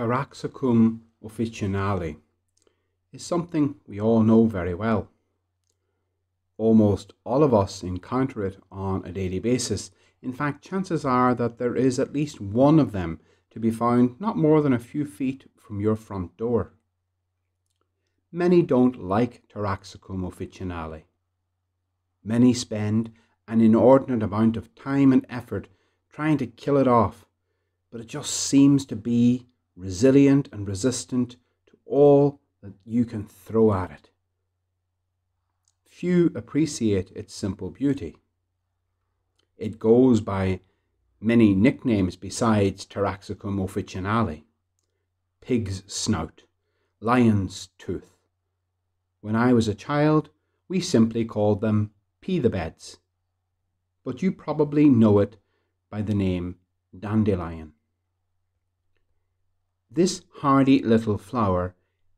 Taraxacum officinale is something we all know very well. Almost all of us encounter it on a daily basis. In fact, chances are that there is at least one of them to be found not more than a few feet from your front door. Many don't like Taraxacum officinale. Many spend an inordinate amount of time and effort trying to kill it off, but it just seems to be resilient and resistant to all that you can throw at it. Few appreciate its simple beauty. It goes by many nicknames besides Taraxacum officinale pig's snout, lion's tooth. When I was a child, we simply called them pee the beds, but you probably know it by the name dandelion. This hardy little flower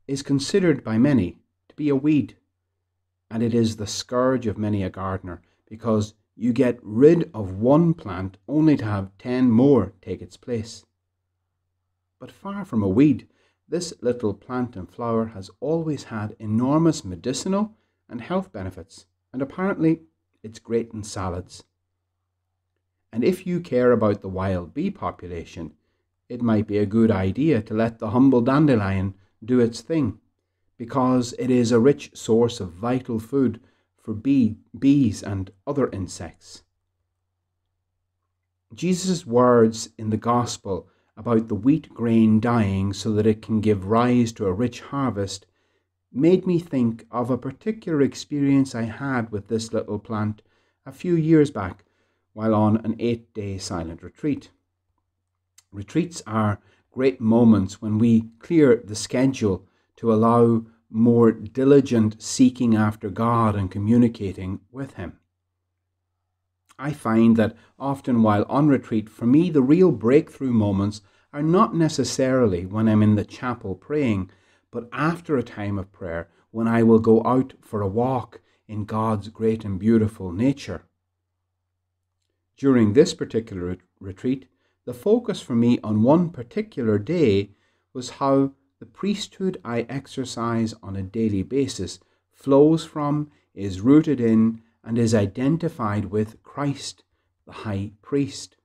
is considered by many to be a weed, and it is the scourge of many a gardener because you get rid of one plant only to have ten more take its place. But far from a weed, this little plant and flower has always had enormous medicinal and health benefits, and apparently it's great in salads. And if you care about the wild bee population, it might be a good idea to let the humble dandelion do its thing, because it is a rich source of vital food for bee, bees and other insects. Jesus' words in the Gospel about the wheat grain dying so that it can give rise to a rich harvest made me think of a particular experience I had with this little plant a few years back while on an eight day silent retreat. Retreats are great moments when we clear the schedule to allow more diligent seeking after God and communicating with Him. I find that often while on retreat, for me, the real breakthrough moments are not necessarily when I'm in the chapel praying, but after a time of prayer when I will go out for a walk in God's great and beautiful nature. During this particular retreat, the focus for me on one particular day was how the priesthood I exercise on a daily basis flows from, is rooted in, and is identified with Christ, the high priest.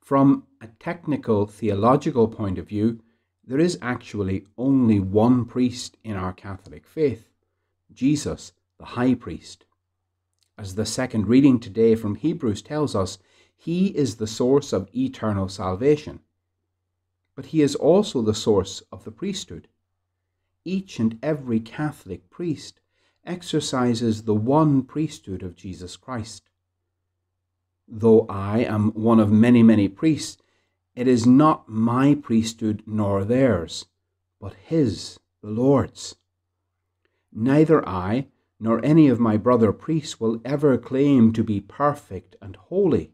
From a technical theological point of view, there is actually only one priest in our Catholic faith Jesus, the high priest. As the second reading today from Hebrews tells us, he is the source of eternal salvation. But he is also the source of the priesthood. Each and every Catholic priest exercises the one priesthood of Jesus Christ. Though I am one of many, many priests, it is not my priesthood nor theirs, but his, the Lord's. Neither I nor any of my brother priests will ever claim to be perfect and holy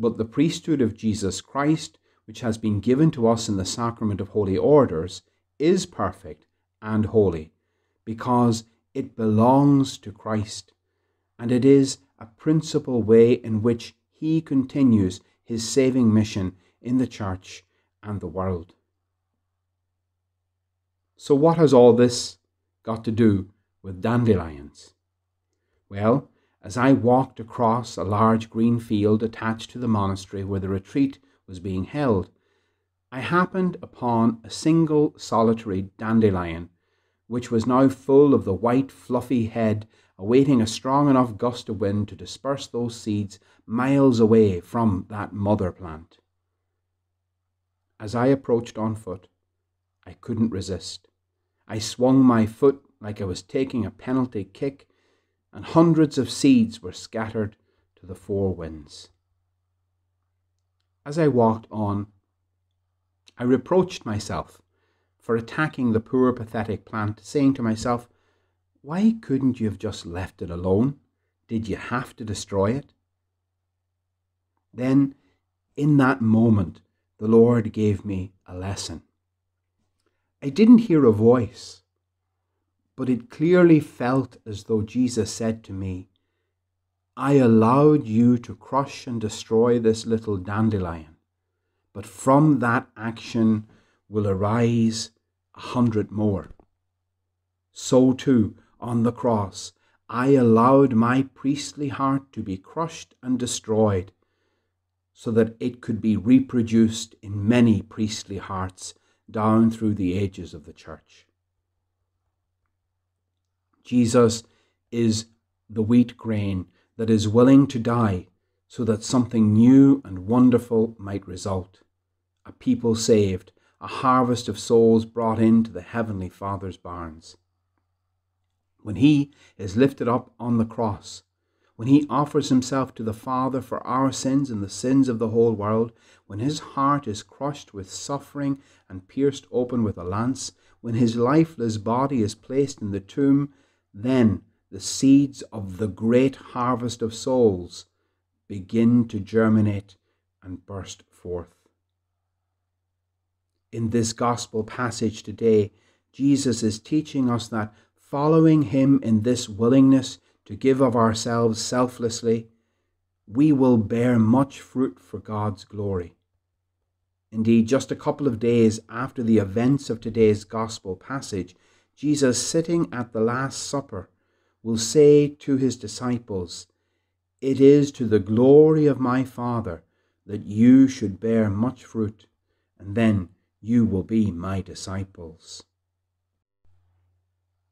but the priesthood of Jesus Christ, which has been given to us in the sacrament of holy orders, is perfect and holy because it belongs to Christ, and it is a principal way in which he continues his saving mission in the church and the world. So, what has all this got to do with dandelions? Well, as I walked across a large green field attached to the monastery where the retreat was being held, I happened upon a single solitary dandelion, which was now full of the white, fluffy head, awaiting a strong enough gust of wind to disperse those seeds miles away from that mother plant. As I approached on foot, I couldn't resist. I swung my foot like I was taking a penalty kick and hundreds of seeds were scattered to the four winds. As I walked on, I reproached myself for attacking the poor, pathetic plant, saying to myself, Why couldn't you have just left it alone? Did you have to destroy it? Then, in that moment, the Lord gave me a lesson. I didn't hear a voice but it clearly felt as though Jesus said to me, I allowed you to crush and destroy this little dandelion but from that action will arise a hundred more. So too, on the cross, I allowed my priestly heart to be crushed and destroyed, so that it could be reproduced in many priestly hearts down through the ages of the church. Jesus is the wheat grain that is willing to die so that something new and wonderful might result. A people saved, a harvest of souls brought into the Heavenly Father's barns. When He is lifted up on the cross, when He offers Himself to the Father for our sins and the sins of the whole world, when His heart is crushed with suffering and pierced open with a lance, when His lifeless body is placed in the tomb, then the seeds of the great harvest of souls begin to germinate and burst forth. In this gospel passage today, Jesus is teaching us that following him in this willingness to give of ourselves selflessly, we will bear much fruit for God's glory. Indeed, just a couple of days after the events of today's gospel passage, Jesus, sitting at the Last Supper, will say to his disciples, It is to the glory of my Father that you should bear much fruit, and then you will be my disciples.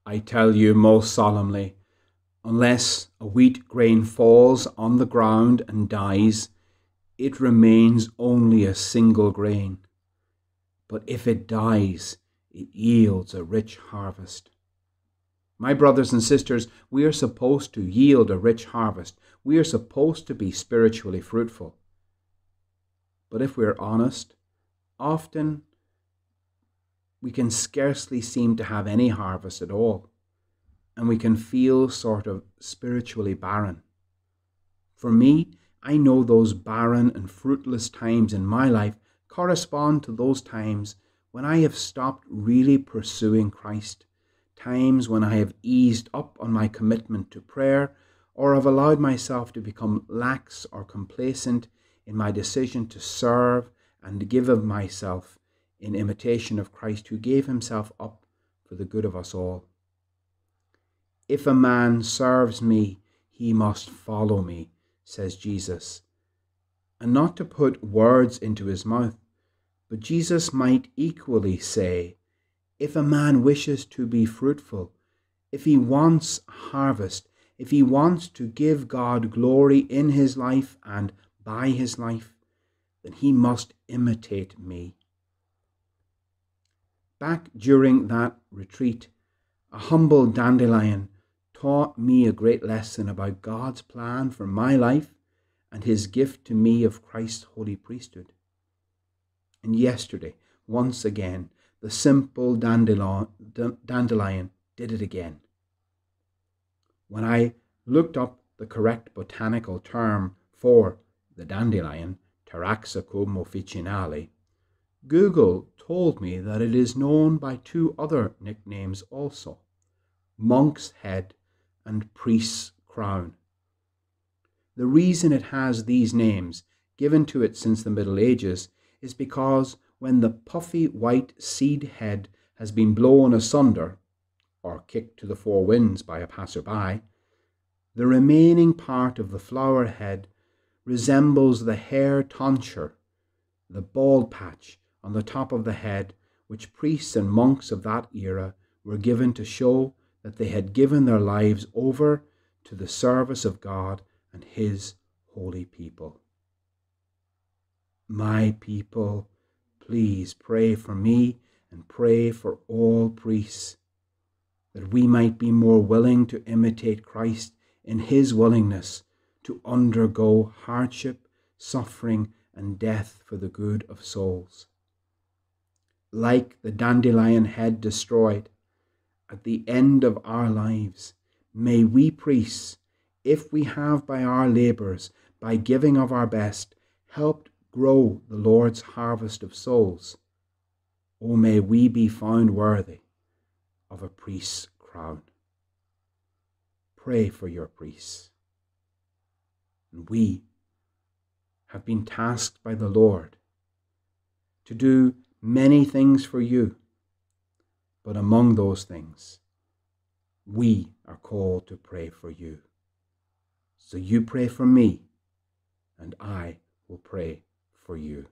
I tell you most solemnly, unless a wheat grain falls on the ground and dies, it remains only a single grain. But if it dies, it yields a rich harvest. My brothers and sisters, we are supposed to yield a rich harvest. We are supposed to be spiritually fruitful. But if we're honest, often we can scarcely seem to have any harvest at all, and we can feel sort of spiritually barren. For me, I know those barren and fruitless times in my life correspond to those times when I have stopped really pursuing Christ, times when I have eased up on my commitment to prayer or have allowed myself to become lax or complacent in my decision to serve and give of myself in imitation of Christ who gave himself up for the good of us all. If a man serves me, he must follow me, says Jesus. And not to put words into his mouth, but Jesus might equally say, if a man wishes to be fruitful, if he wants harvest, if he wants to give God glory in his life and by his life, then he must imitate me. Back during that retreat, a humble dandelion taught me a great lesson about God's plan for my life and his gift to me of Christ's holy priesthood. And yesterday, once again, the simple dandelion, did it again. When I looked up the correct botanical term for the dandelion, Taraxacum officinale, Google told me that it is known by two other nicknames also monk's head and priest's crown. The reason it has these names, given to it since the Middle Ages, is because when the puffy white seed head has been blown asunder, or kicked to the four winds by a passer-by, the remaining part of the flower head resembles the hair tonsure, the bald patch on the top of the head, which priests and monks of that era were given to show that they had given their lives over to the service of God and His holy people. My people, please pray for me and pray for all priests, that we might be more willing to imitate Christ in his willingness to undergo hardship, suffering, and death for the good of souls. Like the dandelion head destroyed, at the end of our lives, may we priests, if we have by our labours, by giving of our best, helped grow the Lord's harvest of souls. O may we be found worthy of a priest's crown. Pray for your priests. And we have been tasked by the Lord to do many things for you. But among those things, we are called to pray for you. So you pray for me, and I will pray for you.